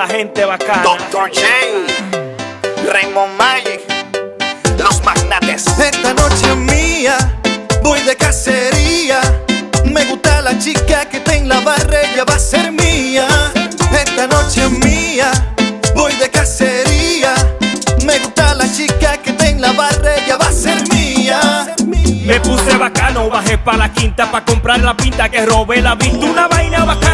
la gente bacana. Dr. J, Raymond Magic, los magnates. Esta noche es mía, voy de cacería. Me gusta la chica que está en la barra, ella va a ser mía. Esta noche es mía, voy de cacería. Me gusta la chica que está en la barra, ella va a ser mía. Me puse bacano, bajé pa' la quinta pa' comprar la pinta que robé la vista. Una vaina bacana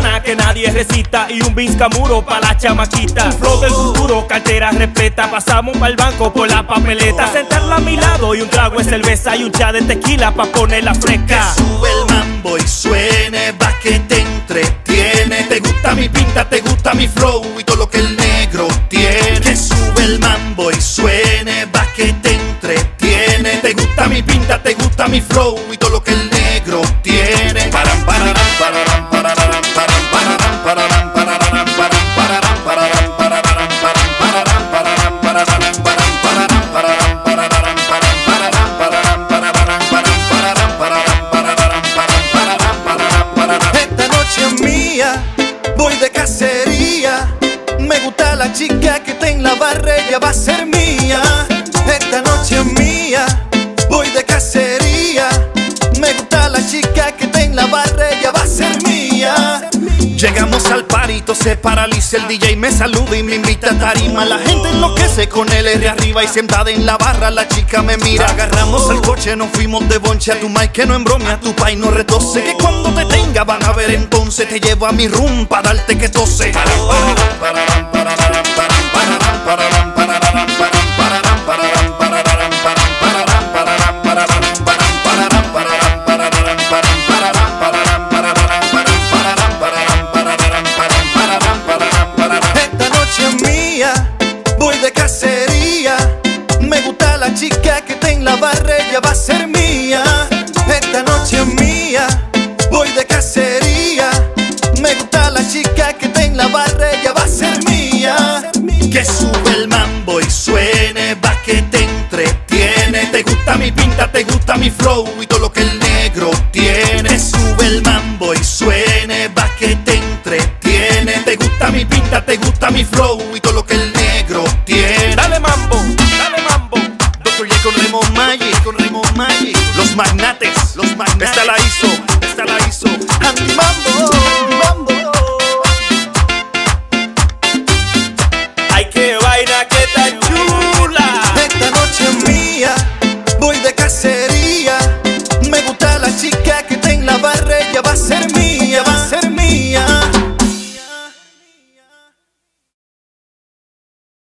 y un muro pa' la chamaquita. Flow del futuro, cartera respeta. Pasamos pa'l banco por la papeleta. Sentarla a mi lado y un trago de cerveza y un chá de tequila pa' ponerla fresca. Sube el mambo y suene, va que te entretiene. Te gusta mi pinta, te gusta mi flow de cacería. Me gusta la chica que está en la barra, ella va a ser mía. Esta noche es mía, voy de cacería. Me gusta la chica que está en la barra, Llegamos al parito, se paraliza el DJ, me saluda y me invita a tarima. La gente enloquece con el R arriba y sentada en la barra, la chica me mira. Agarramos el coche, nos fuimos de bonche a tu mic que no embrome, a tu pai no retose. Que cuando te tenga van a ver entonces, te llevo a mi room para darte que tose. Gusta mi flow y todo lo que el negro tiene. Sube el mambo y suene, va que te entretiene. Te gusta mi pinta, te gusta mi flow y todo lo que el negro tiene. Dale mambo, dale mambo. Dr. J con Remo Magic, con Remo Magic. Los magnates.